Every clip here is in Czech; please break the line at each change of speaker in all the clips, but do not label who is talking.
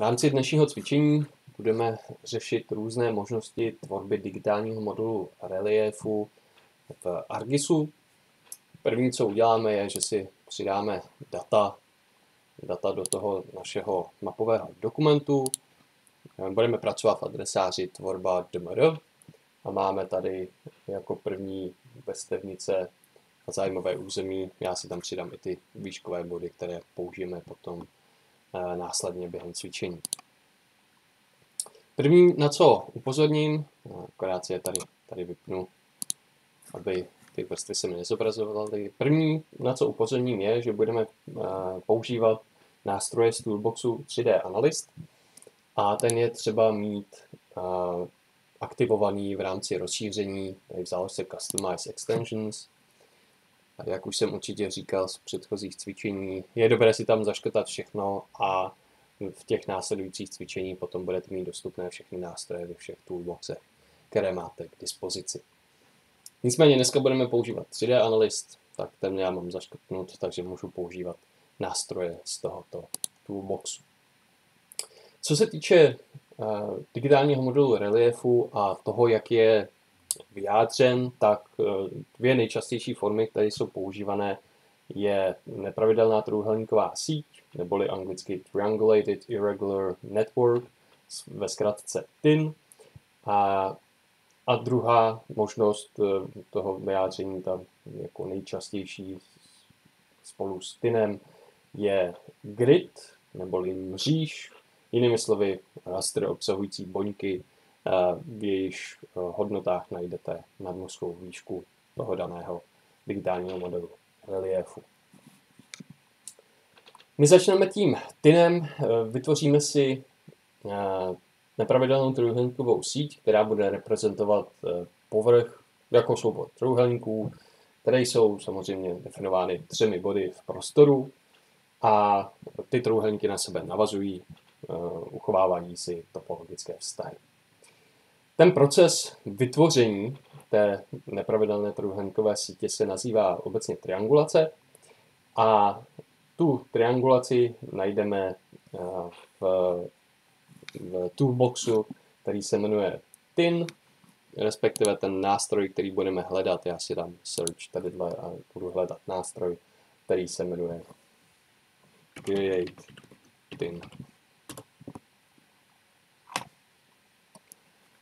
V rámci dnešního cvičení budeme řešit různé možnosti tvorby digitálního modulu reliefu v Argisu. První, co uděláme, je, že si přidáme data, data do toho našeho mapového dokumentu. Budeme pracovat v adresáři tvorba DMR a máme tady jako první vrstevnice a zájmové území. Já si tam přidám i ty výškové body, které použijeme potom následně během cvičení. První, na co upozorním, akorát si je tady, tady vypnu, aby ty vrstvy se mi nezobrazovaly. První, na co upozorním, je, že budeme eh, používat nástroje z Toolboxu 3D Analyst a ten je třeba mít eh, aktivovaný v rámci rozšíření v záložce Customize Extensions. Jak už jsem určitě říkal z předchozích cvičení, je dobré si tam zaškrtat všechno a v těch následujících cvičení potom budete mít dostupné všechny nástroje ve všech toolboxech, které máte k dispozici. Nicméně dneska budeme používat 3D Analyst, tak ten já mám zaškrtnut, takže můžu používat nástroje z tohoto toolboxu. Co se týče uh, digitálního modulu reliefu a toho, jak je vyjádřen, tak uh, dvě nejčastější formy, které jsou používané, je nepravidelná trůhelníková síť, neboli anglicky Triangulated Irregular Network, ve zkratce TIN. A, a druhá možnost eh, toho vyjádření, tam jako nejčastější spolu s TINem, je grid, neboli mříž, jinými slovy rastr obsahující boňky, eh, v jejichž eh, hodnotách najdete nadmořskou výšku toho daného digitálního modelu reliefu. My začneme tím tinem, eh, vytvoříme si eh, nepravidelnou trojuhelníkovou síť, která bude reprezentovat povrch jako soubor trojuhelníků, které jsou samozřejmě definovány třemi body v prostoru a ty trojuhelníky na sebe navazují, uchovávají si topologické vztahy. Ten proces vytvoření té nepravidelné trojuhelníkové sítě se nazývá obecně triangulace a tu triangulaci najdeme eh, v, v toolboxu, který se jmenuje TIN, respektive ten nástroj, který budeme hledat. Já si dám search tady a budu hledat nástroj, který se jmenuje Create TIN.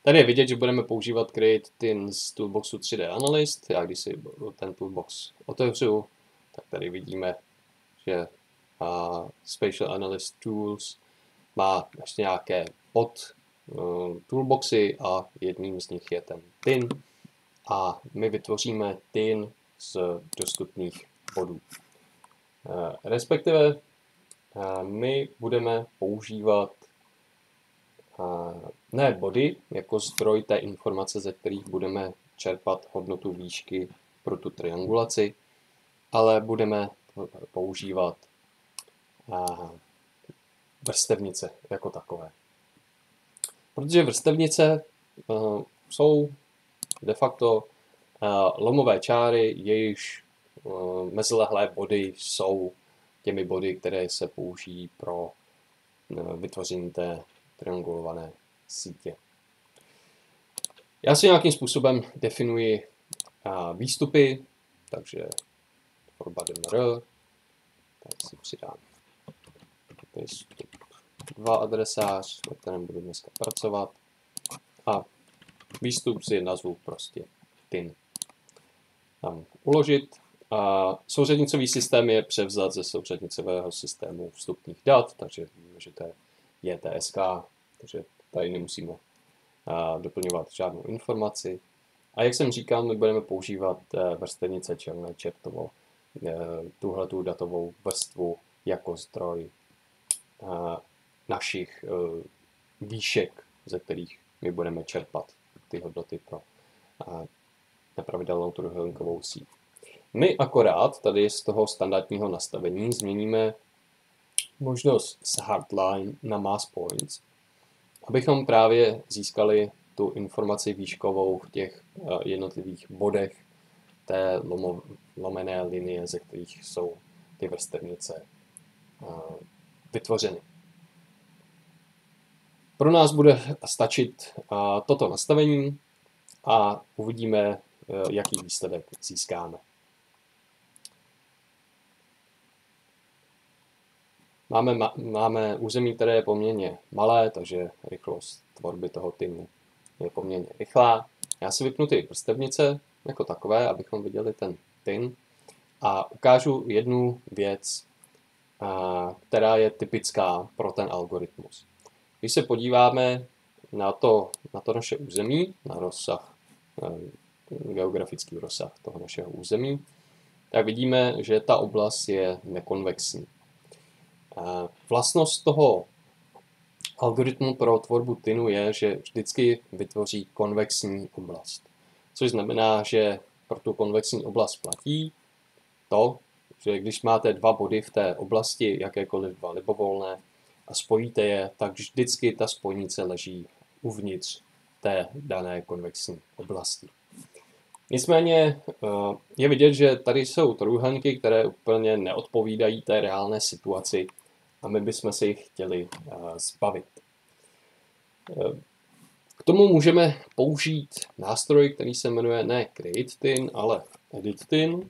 Tady je vidět, že budeme používat Create TIN z toolboxu 3D Analyst. Já když si ten toolbox otevřu, tak tady vidíme že uh, Spatial Analyst Tools má ještě nějaké pod uh, toolboxy a jedním z nich je ten TIN a my vytvoříme TIN z dostupných bodů. Uh, respektive uh, my budeme používat ne body jako zdroj té informace, ze kterých budeme čerpat hodnotu výšky pro tu triangulaci, ale budeme používat vrstevnice jako takové. Protože vrstevnice uh, jsou de facto uh, lomové čáry, jejichž uh, mezilehlé body jsou těmi body, které se použijí pro vytvoření té triangulované sítě. Já si nějakým způsobem definuji výstupy, takže tvorba DMR, tak si přidám výstup 2 adresář, ve kterém budu dneska pracovat a výstup si nazvu prostě TIN. Tam uložit a souřadnicový systém je převzat ze souřadnicového systému vstupních dat, takže víme, že to je JTSK, takže tady nemusíme doplňovat žádnou informaci. A jak jsem říkal, my budeme používat e, vrstevnice černé čertovo Eh, tuhletu datovou vrstvu jako zdroj eh, našich eh, výšek, ze kterých my budeme čerpat ty hodnoty pro nepravidelnou trojuhelníkovou síť. My akorát tady z toho standardního nastavení změníme možnost z hardline na mass points, abychom právě získali tu informaci výškovou v těch jednotlivých bodech té lomo, lomené linie, ze kterých jsou ty vrstevnice vytvořeny. Pro nás bude stačit toto nastavení a uvidíme, jaký výsledek získáme. Máme, máme území, které je poměrně malé, takže rychlost tvorby toho týmu je poměrně rychlá. Já si vypnu ty prstevnice jako takové, abychom viděli ten tin a ukážu jednu věc, která je typická pro ten algoritmus. Když se podíváme na to, na to naše území, na rozsah, geografický rozsah toho našeho území, tak vidíme, že ta oblast je nekonvexní. Vlastnost toho algoritmu pro tvorbu tinu je, že vždycky vytvoří konvexní oblast. Což znamená, že pro tu konvexní oblast platí to, že když máte dva body v té oblasti, jakékoliv dva libovolné, a spojíte je, tak vždycky ta spojnice leží uvnitř té dané konvexní oblasti. Nicméně eh, je vidět, že tady jsou trojúhelníky, které úplně neodpovídají té reálné situaci a my bychom se jich chtěli eh, zbavit. Eh, k tomu můžeme použít nástroj, který se jmenuje ne CreateTin, ale EditTin.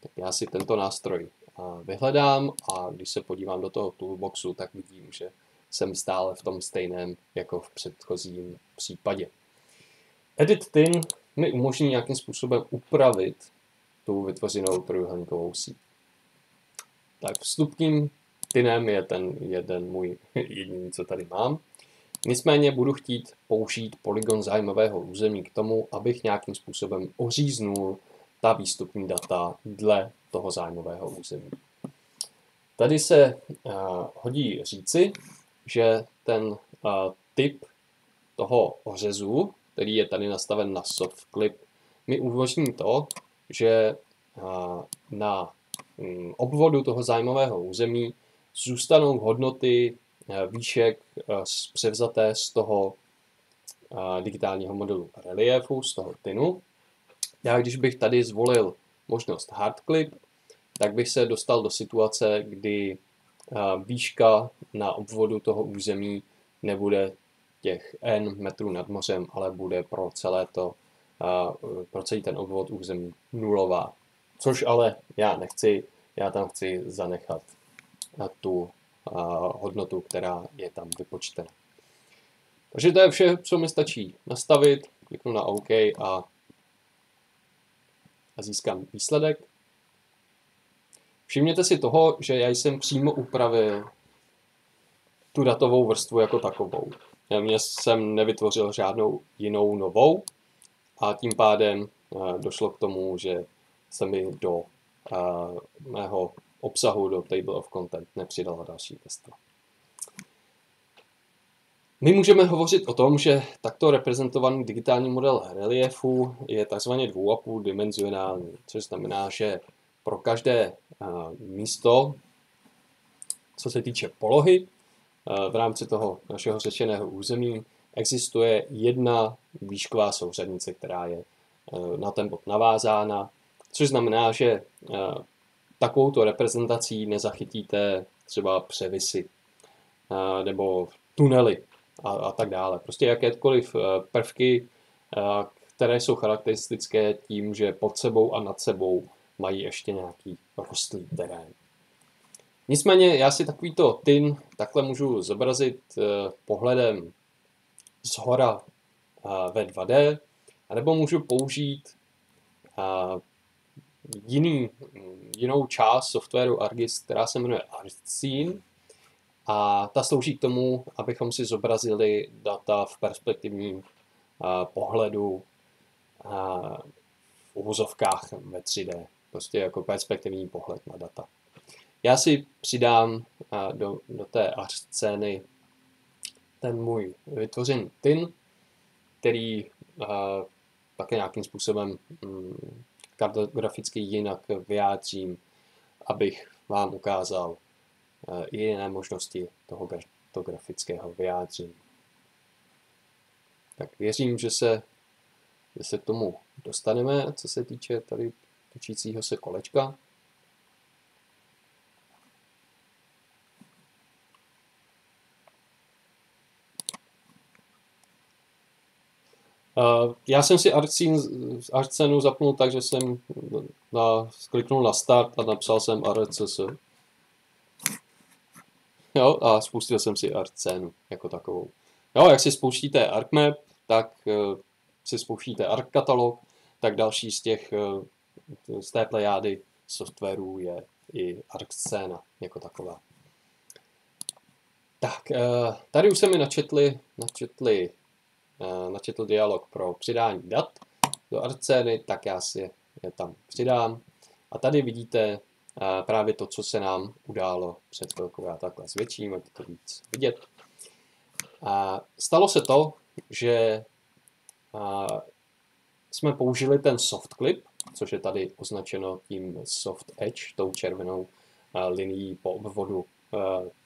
Tak já si tento nástroj vyhledám a když se podívám do toho toolboxu, tak vidím, že jsem stále v tom stejném jako v předchozím případě. EditTin mi umožní nějakým způsobem upravit tu vytvořenou trojuhelníkovou síť. Tak vstupním Tinem je ten jeden můj jediný, co tady mám. Nicméně budu chtít použít polygon zájmového území k tomu, abych nějakým způsobem oříznul ta výstupní data dle toho zájmového území. Tady se uh, hodí říci, že ten uh, typ toho ořezu, který je tady nastaven na soft clip, mi umožní to, že na um, obvodu toho zájmového území zůstanou hodnoty výšek převzaté z toho digitálního modelu reliefu, z toho tinu. Já když bych tady zvolil možnost hardclip, tak bych se dostal do situace, kdy výška na obvodu toho území nebude těch n metrů nad mořem, ale bude pro celé to, pro celý ten obvod území nulová. Což ale já nechci, já tam chci zanechat tu hodnotu, která je tam vypočtena. Takže to je vše, co mi stačí nastavit, kliknu na OK a, a získám výsledek. Všimněte si toho, že já jsem přímo upravil tu datovou vrstvu jako takovou. Já jsem nevytvořil žádnou jinou novou a tím pádem došlo k tomu, že se mi do mého obsahu do Table of Content nepřidala další vrstva. My můžeme hovořit o tom, že takto reprezentovaný digitální model reliefu je tzv. 2,5 dimenzionální, což znamená, že pro každé místo, co se týče polohy, v rámci toho našeho řečeného území existuje jedna výšková souřadnice, která je na ten bod navázána, což znamená, že takovouto reprezentací nezachytíte třeba převisy nebo tunely a, a tak dále. Prostě jakékoliv prvky, které jsou charakteristické tím, že pod sebou a nad sebou mají ještě nějaký rostlý terén. Nicméně já si takovýto tin takhle můžu zobrazit e, pohledem z hora ve 2D, anebo můžu použít jiný, jinou část softwaru ArcGIS, která se jmenuje ArcScene a ta slouží k tomu, abychom si zobrazili data v perspektivním pohledu v uvozovkách ve 3D, prostě jako perspektivní pohled na data. Já si přidám a, do, do té ARC scény ten můj vytvořený tin, který a, také nějakým způsobem mm, kartograficky jinak vyjádřím, abych vám ukázal eh, i jiné možnosti toho kartografického vyjádření. Tak věřím, že se, že se k tomu dostaneme, co se týče tady točícího se kolečka. Já jsem si Artscenu zapnul tak, že jsem na, kliknul na start a napsal jsem ArtCS. Jo, a spustil jsem si Artscenu jako takovou. Jo, jak si spouštíte ArcMap, tak uh, si spouštíte Arc katalog, tak další z těch, uh, z té plejády softwarů je i Arcscena jako taková. Tak, tady už se mi načetli, načetli Eh, načetl dialog pro přidání dat do arcény, tak já si je tam přidám. A tady vidíte eh, právě to, co se nám událo před chvilkou. Já takhle zvětším, ať to víc vidět. A stalo se to, že eh, jsme použili ten soft clip, což je tady označeno tím soft edge, tou červenou linií po obvodu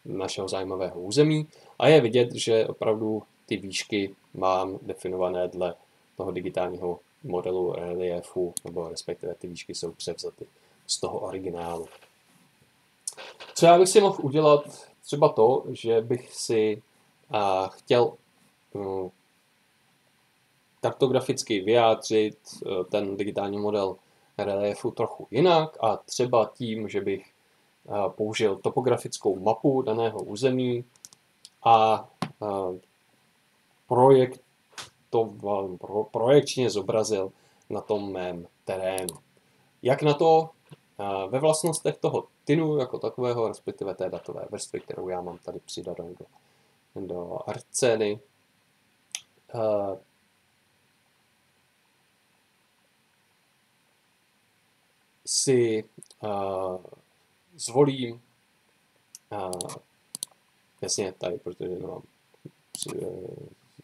našeho zájmového území. A je vidět, že opravdu ty výšky mám definované dle toho digitálního modelu reliefu, nebo respektive ty výšky jsou převzaty z toho originálu. Co já bych si mohl udělat? Třeba to, že bych si a, chtěl um, kartograficky vyjádřit uh, ten digitální model reliefu trochu jinak a třeba tím, že bych uh, použil topografickou mapu daného území a uh, projektoval, pro, projekčně zobrazil na tom mém terénu. Jak na to ve vlastnostech toho tinu jako takového, respektive té datové vrstvy, kterou já mám tady přidanou do, do arcény, si uh, zvolím uh, jasně tady, protože nemám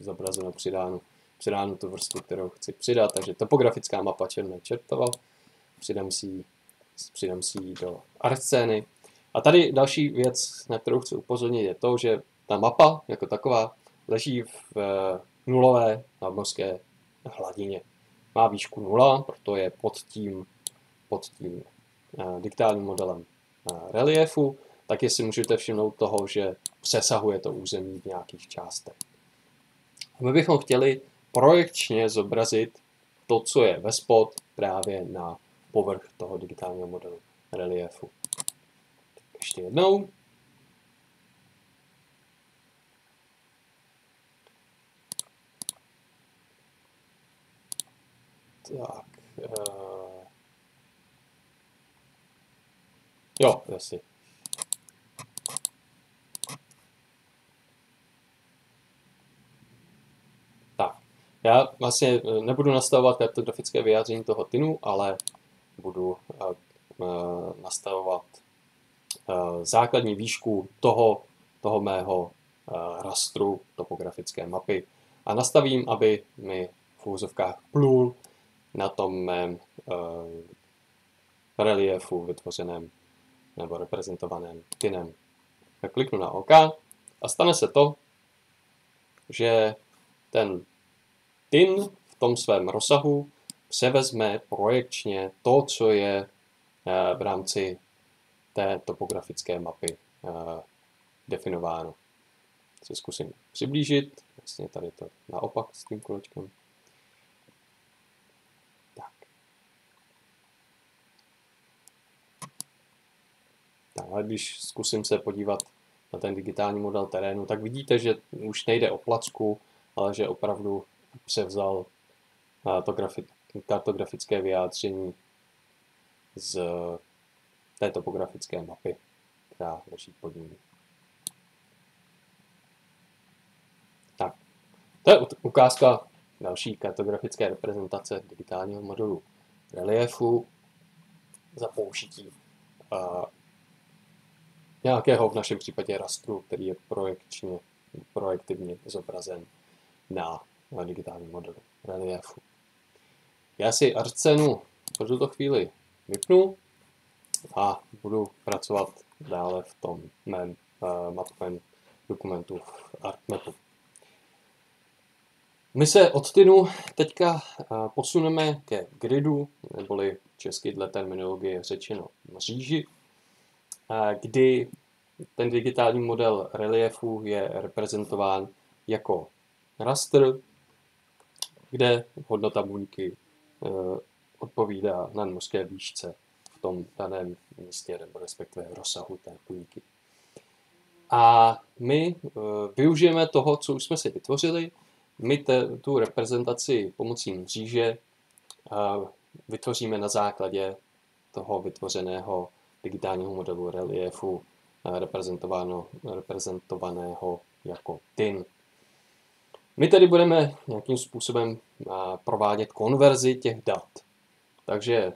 zobrazeno přidáno, přidáno tu vrstvu, kterou chci přidat, takže topografická mapa černé čertoval, přidám si, přidám si ji do artscény. A tady další věc, na kterou chci upozornit, je to, že ta mapa jako taková leží v eh, nulové nadmořské hladině. Má výšku nula, proto je pod tím, pod tím uh, digitálním modelem uh, reliefu, tak si můžete všimnout toho, že přesahuje to území v nějakých částech. My bychom chtěli projekčně zobrazit to, co je ve spod právě na povrch toho digitálního modelu reliefu. Ještě jednou. Tak. Uh... Jo, jasně. Já vlastně eh, nebudu nastavovat kartografické vyjádření toho tinu, ale budu eh, eh, nastavovat základní výšku toho, toho mého rastru topografické mapy a nastavím, aby mi v úzovkách plul na tom mém reliefu vytvořeném nebo reprezentovaném tinem. Tak kliknu na OK a stane se to, že ten Tin v tom svém rozsahu převezme projekčně to, co je eh, v rámci té topografické mapy eh, definováno. Se zkusím přiblížit, vlastně tady to naopak s tím kolečkem. Tak. ale když zkusím se podívat na ten digitální model terénu, tak vidíte, že už nejde o placku, ale že opravdu převzal to grafik, kartografické vyjádření z té topografické mapy, která leží pod ním. Tak, to je ukázka další kartografické reprezentace digitálního modelu reliefu za použití uh, nějakého v našem případě rastru, který je projekčně, projektivně zobrazen na na digitální modelu reliefu. Já si Arcenu pro tuto chvíli vypnu a budu pracovat dále v tom mém uh, mapovém dokumentu v ArtMapu. My se od Tinu teďka uh, posuneme ke gridu, neboli česky dle terminologie řečeno mříži, uh, kdy ten digitální model reliefu je reprezentován jako raster kde hodnota buňky odpovídá nadmořské výšce v tom daném místě nebo respektive v rozsahu té buňky. A my využijeme toho, co už jsme si vytvořili, my te, tu reprezentaci pomocí mříže vytvoříme na základě toho vytvořeného digitálního modelu reliefu reprezentovaného jako TIN. My tedy budeme nějakým způsobem provádět konverzi těch dat. Takže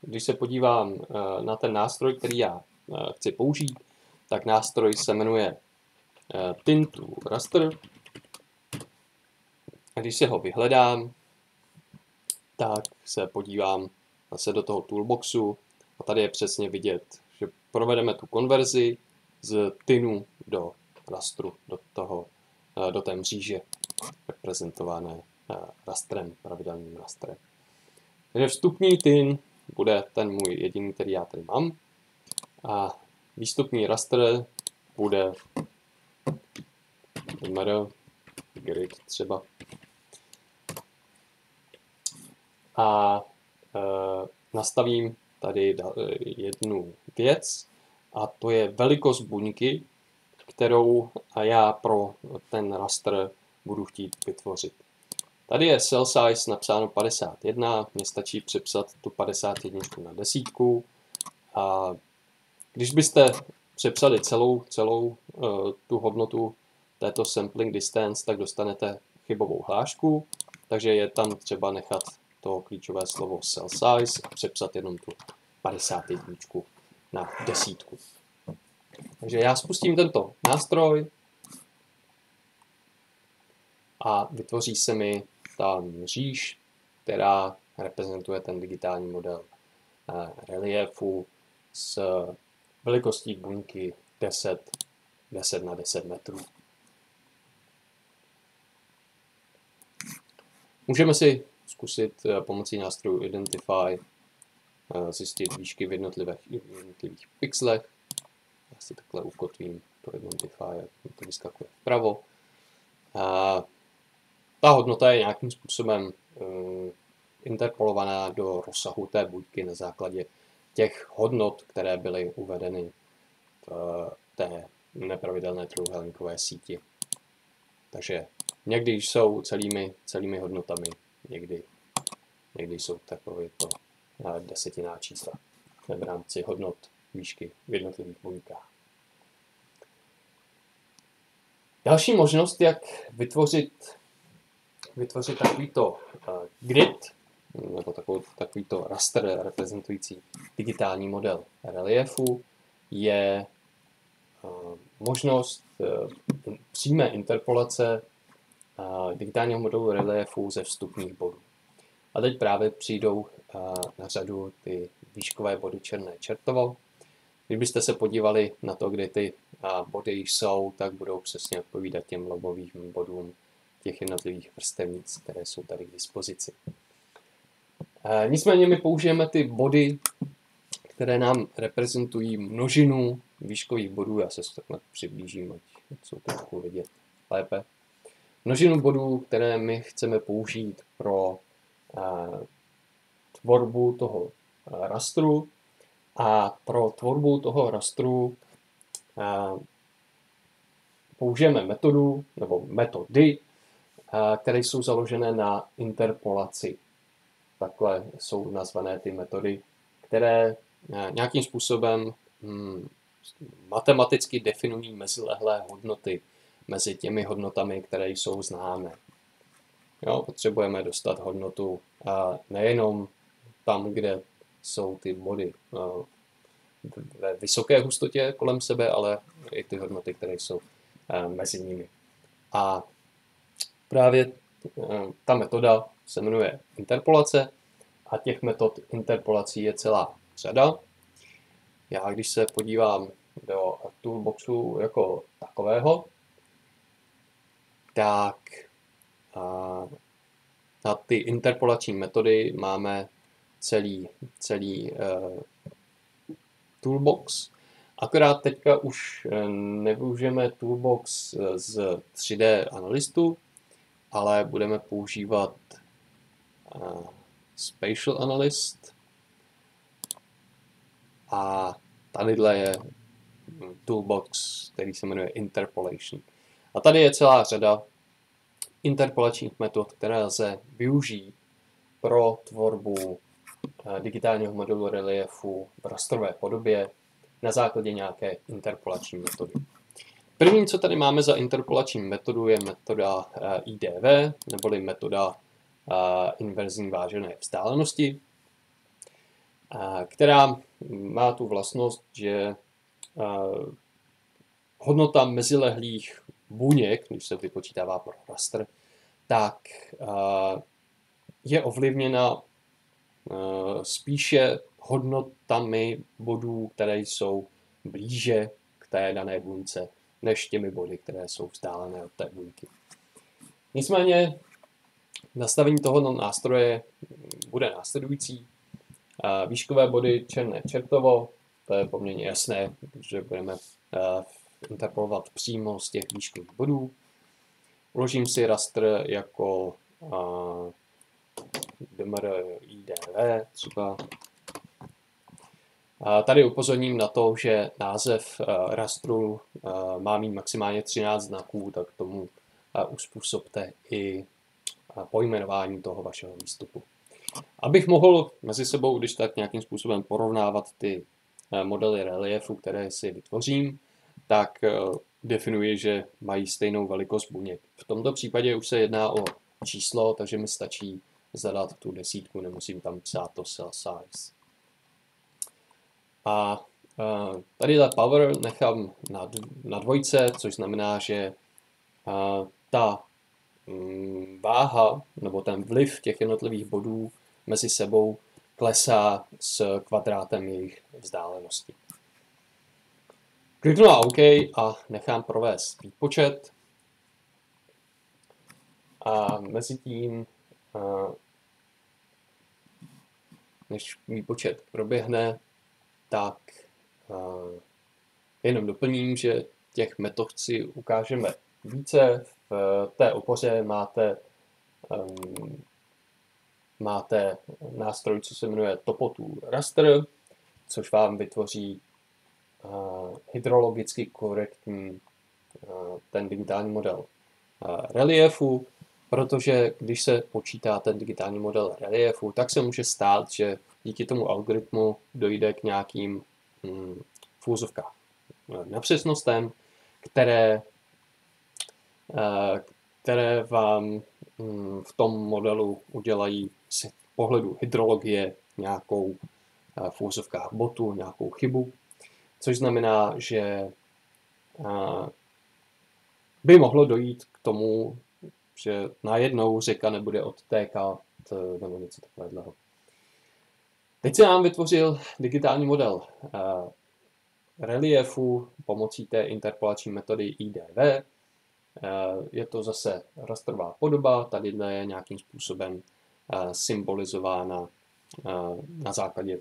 když se podívám na ten nástroj, který já chci použít, tak nástroj se jmenuje Tintu Raster. A když si ho vyhledám, tak se podívám zase do toho toolboxu a tady je přesně vidět, že provedeme tu konverzi z tinu do rastru, do, toho, eh, do té mříže reprezentované eh, rastrem, pravidelným rastrem. Takže vstupní tin bude ten můj jediný, který já tady mám. A výstupní rastr bude MR, grid třeba. A e, nastavím tady jednu věc a to je velikost buňky, kterou já pro ten raster budu chtít vytvořit. Tady je cell size napsáno 51, mně stačí přepsat tu 51 na desítku. A když byste přepsali celou, celou uh, tu hodnotu této sampling distance, tak dostanete chybovou hlášku, takže je tam třeba nechat to klíčové slovo cell size a přepsat jenom tu 51 na desítku. Takže já spustím tento nástroj a vytvoří se mi ta mříž, která reprezentuje ten digitální model eh, reliefu s velikostí buňky 10, 10 na 10 metrů. Můžeme si zkusit eh, pomocí nástrojů Identify eh, zjistit výšky v jednotlivých, jednotlivých pixelech. Si takhle ukotvím to Identify, jak to vyskakuje vpravo. A ta hodnota je nějakým způsobem eh, interpolovaná do rozsahu té buďky na základě těch hodnot, které byly uvedeny v té nepravidelné trojuhelníkové síti. Takže někdy jsou celými, celými hodnotami, někdy, někdy jsou takové to desetiná čísla v rámci hodnot výšky v jednotlivých buňkách. Další možnost, jak vytvořit, vytvořit takovýto uh, grid, nebo takový, takovýto raster reprezentující digitální model reliefu, je uh, možnost uh, přímé interpolace digitálního modelu reliefu ze vstupních bodů. A teď právě přijdou na řadu ty výškové body černé čertovo. Kdybyste se podívali na to, kde ty body jsou, tak budou přesně odpovídat těm lobovým bodům těch jednotlivých vrstevnic, které jsou tady k dispozici. Nicméně my použijeme ty body, které nám reprezentují množinu výškových bodů. Já se takhle přiblížím, ať jsou trochu vidět lépe množinu bodů, které my chceme použít pro tvorbu toho rastru a pro tvorbu toho rastru použijeme metodu nebo metody, které jsou založené na interpolaci. Takhle jsou nazvané ty metody, které nějakým způsobem hm, matematicky definují mezilehlé hodnoty mezi těmi hodnotami, které jsou známé. Jo, potřebujeme dostat hodnotu nejenom tam, kde jsou ty body ve vysoké hustotě kolem sebe, ale i ty hodnoty, které jsou mezi nimi. A právě ta metoda se jmenuje interpolace a těch metod interpolací je celá řada. Já když se podívám do toolboxu jako takového, tak na ty interpolační metody máme celý, celý uh, toolbox. Akorát teďka už eh, nevyužijeme toolbox z 3D analystu, ale budeme používat uh, Spatial Analyst a tadyhle je toolbox, který se jmenuje Interpolation. A tady je celá řada interpolačních metod, které lze využít pro tvorbu eh, digitálního modelu reliefu v rastrové podobě na základě nějaké interpolační metody. Prvním, co tady máme za interpolační metodu, je metoda eh, IDV, neboli metoda eh, inverzní vážené vzdálenosti, která má tu vlastnost, že hodnota mezilehlých buněk, když se vypočítává pro raster, tak je ovlivněna spíše hodnotami bodů, které jsou blíže k té dané buňce, než těmi body, které jsou vzdálené od té buňky. Nicméně nastavení toho nástroje bude následující. Výškové body černé čertovo, to je poměrně jasné, že budeme interpolovat přímo z těch výškových bodů. Uložím si rastr jako DMR IDV třeba. Tady upozorním na to, že název rastru má mít maximálně 13 znaků, tak tomu uspůsobte i pojmenování toho vašeho výstupu. Abych mohl mezi sebou, když tak nějakým způsobem porovnávat ty modely reliefu, které si vytvořím, tak definuji, že mají stejnou velikost buněk. V tomto případě už se jedná o číslo, takže mi stačí zadat tu desítku, nemusím tam psát to cell size. A tady power nechám na, na dvojce, což znamená, že ta um, váha nebo ten vliv těch jednotlivých bodů mezi sebou klesá s kvadrátem jejich vzdálenosti. Kliknu na OK a nechám provést výpočet. A mezi tím, než výpočet proběhne, tak jenom doplním, že těch metod si ukážeme více. V té opoře máte, um, máte nástroj, co se jmenuje Topotu Raster, což vám vytvoří hydrologicky korektní ten digitální model reliefu, protože když se počítá ten digitální model reliefu, tak se může stát, že díky tomu algoritmu dojde k nějakým hm, fúzovkách nepřesnostem, které, které vám hm, v tom modelu udělají z pohledu hydrologie nějakou v úzovkách botu, nějakou chybu, což znamená, že by mohlo dojít k tomu, že najednou řeka nebude odtékat e, nebo něco takového. Teď se nám vytvořil digitální model e, reliefu pomocí té interpolační metody IDV. E, je to zase rastrová podoba, tady je nějakým způsobem symbolizována na základě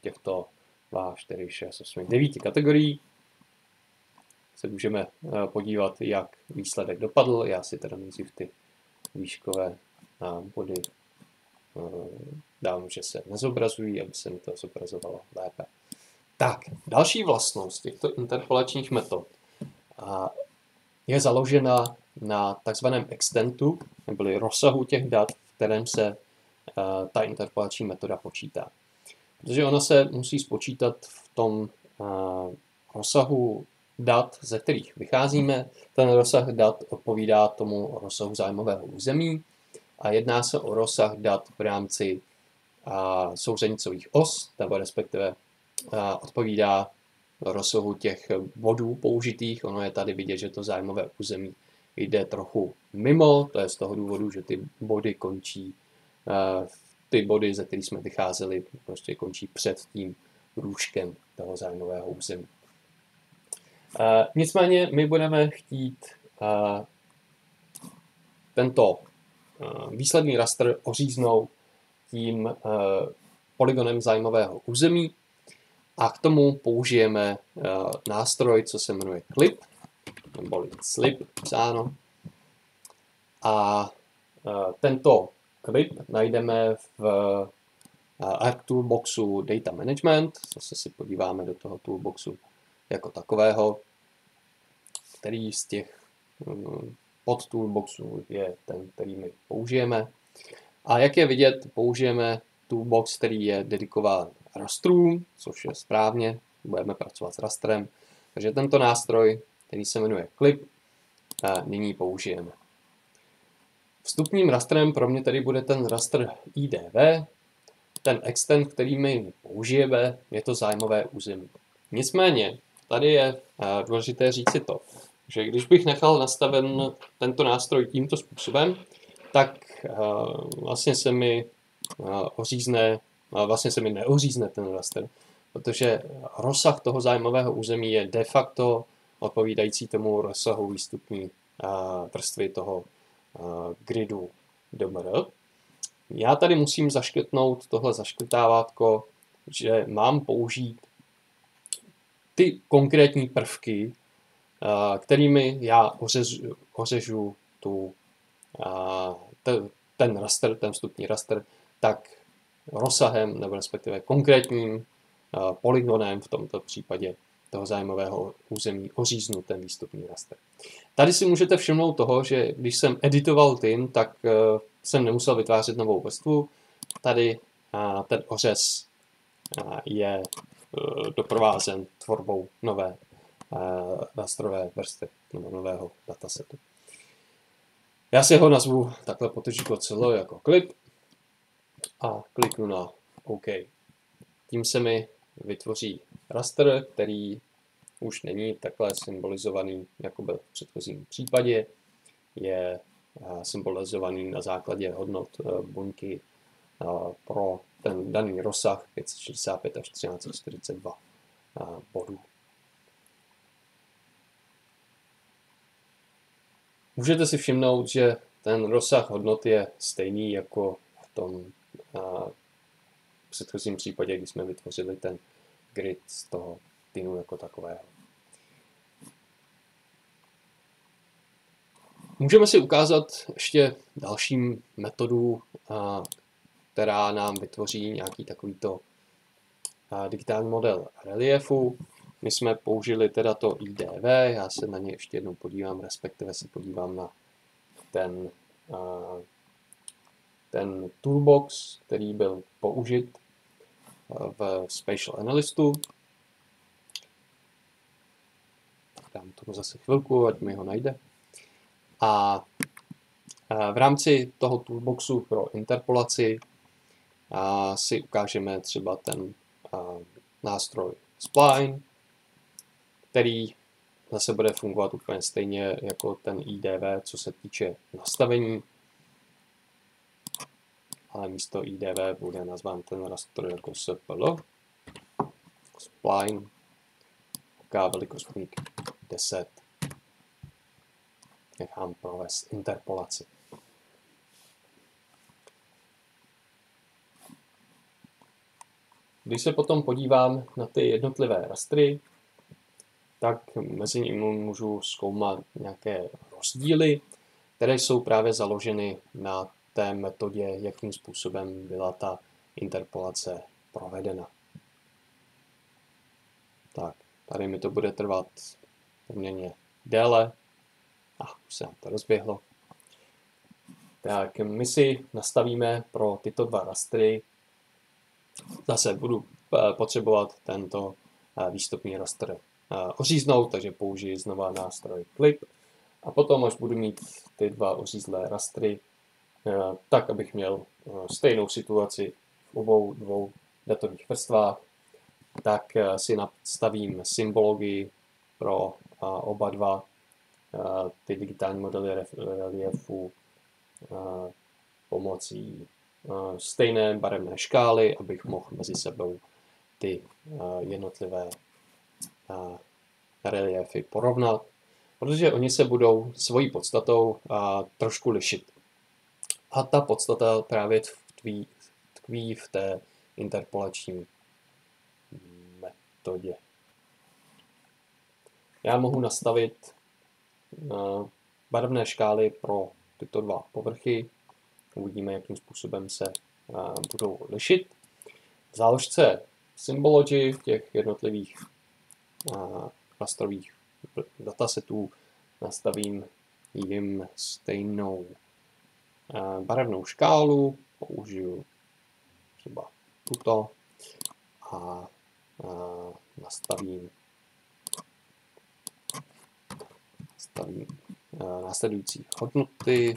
těchto 2, 4, 6, 8, 9 kategorií. Se můžeme eh, podívat, jak výsledek dopadl. Já si teda nejdřív ty výškové eh, body eh, dám, že se nezobrazují, aby se mi to zobrazovalo lépe. Tak, další vlastnost těchto interpolačních metod je založena na takzvaném extentu, neboli rozsahu těch dat, v kterém se ta interpolační metoda počítá. Protože ona se musí spočítat v tom rozsahu dat, ze kterých vycházíme. Ten rozsah dat odpovídá tomu rozsahu zájmového území a jedná se o rozsah dat v rámci uh, souřenicových os, nebo respektive uh, odpovídá rozsahu těch bodů použitých. Ono je tady vidět, že to zájmové území jde trochu mimo, to je z toho důvodu, že ty body končí ty body, ze kterých jsme vycházeli, prostě končí před tím růžkem toho zájmového území. Uh, nicméně my budeme chtít uh, tento uh, výsledný raster oříznout tím uh, polygonem zájmového území a k tomu použijeme uh, nástroj, co se jmenuje clip, nebo slip psáno. A tento klip najdeme v Arc Toolboxu Data Management. Zase si podíváme do toho toolboxu jako takového, který z těch mm, pod toolboxů je ten, který my použijeme. A jak je vidět, použijeme toolbox, který je dedikován rastrům, což je správně, budeme pracovat s rastrem. Takže tento nástroj, který se jmenuje Clip, nyní použijeme. Vstupním rastrem pro mě tady bude ten rastr IDV, ten extent, který my použijeme, je to zájmové území. Nicméně, tady je důležité říci to, že když bych nechal nastaven tento nástroj tímto způsobem, tak vlastně se mi ořízne, vlastně se mi neořízne ten raster, protože rozsah toho zájmového území je de facto odpovídající tomu rozsahu výstupní vrstvy toho gridu DMR. Já tady musím zaškrtnout tohle zaškrtávátko, že mám použít ty konkrétní prvky, kterými já ořežu, ořežu tu, ten raster, ten vstupní raster, tak rozsahem nebo respektive konkrétním polygonem v tomto případě toho zájmového území oříznu ten výstupní raster. Tady si můžete všimnout toho, že když jsem editoval TIN, tak uh, jsem nemusel vytvářet novou vrstvu. Tady ten ořez je uh, doprovázen tvorbou nové rastrové vrstvy nebo nového datasetu. Já si ho nazvu takhle potržítko celo jako klip a kliknu na OK. Tím se mi vytvoří raster, který už není takhle symbolizovaný, jako byl v předchozím případě. Je eh, symbolizovaný na základě hodnot eh, buňky eh, pro ten daný rozsah 565 až 1342 bodů. Můžete si všimnout, že ten rozsah hodnot je stejný jako v tom předchozím případě, kdy jsme vytvořili ten grid z toho tinu jako takového. Můžeme si ukázat ještě další metodu, která nám vytvoří nějaký takovýto digitální model reliefu. My jsme použili teda to IDV, já se na ně ještě jednou podívám, respektive se podívám na ten, ten toolbox, který byl použit v Spatial Analystu. Dám tomu zase chvilku, ať mi ho najde. A v rámci toho toolboxu pro interpolaci si ukážeme třeba ten nástroj Spline, který zase bude fungovat úplně stejně jako ten IDV, co se týče nastavení ale místo IDV bude nazván ten rastr jako SPL, spline, taká velikostník 10. Nechám provést interpolaci. Když se potom podívám na ty jednotlivé rastry, tak mezi nimi můžu zkoumat nějaké rozdíly, které jsou právě založeny na té metodě, jakým způsobem byla ta interpolace provedena. Tak, tady mi to bude trvat poměrně déle. A ah, už se nám to rozběhlo. Tak my si nastavíme pro tyto dva rastry. Zase budu eh, potřebovat tento eh, výstupní rastr oříznout, takže použiji znova nástroj Clip. A potom, až budu mít ty dva ořízlé rastry, tak, abych měl stejnou situaci v obou dvou datových vrstvách, tak si nastavím symbologii pro oba dva ty digitální modely reliefu pomocí stejné barevné škály, abych mohl mezi sebou ty jednotlivé reliefy porovnat, protože oni se budou svojí podstatou trošku lišit. A ta podstata právě tkví, tkví v té interpolační metodě. Já mohu nastavit barevné škály pro tyto dva povrchy. Uvidíme, jakým způsobem se budou lišit. V záložce Symbology v těch jednotlivých klastrových datasetů nastavím jim stejnou barevnou škálu, použiju třeba tuto a nastavím, nastavím následující hodnoty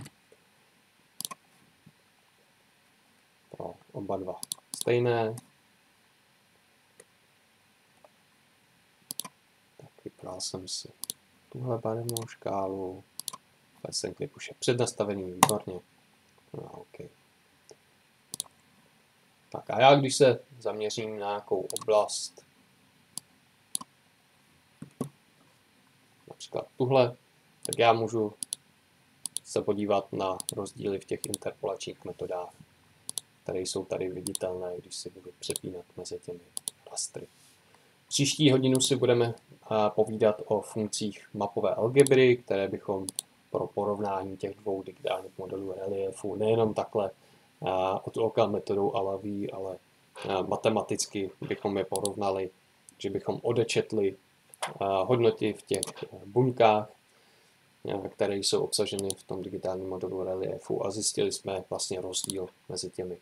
pro oba dva stejné. Vybral jsem si tuhle barevnou škálu. Lesson clip už je přednastavený, výborně. No, okay. Tak a já, když se zaměřím na nějakou oblast, například tuhle, tak já můžu se podívat na rozdíly v těch interpolačních metodách, které jsou tady viditelné, když si budu přepínat mezi těmi klastry. Příští hodinu si budeme povídat o funkcích mapové algebry, které bychom pro porovnání těch dvou digitálních modelů reliefu nejenom takhle od oka metodou Alaví, ale matematicky bychom je porovnali, že bychom odečetli hodnoty v těch buňkách, které jsou obsaženy v tom digitálním modelu reliefu a zjistili jsme vlastně rozdíl mezi těmi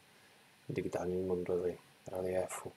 digitálními modely reliefu.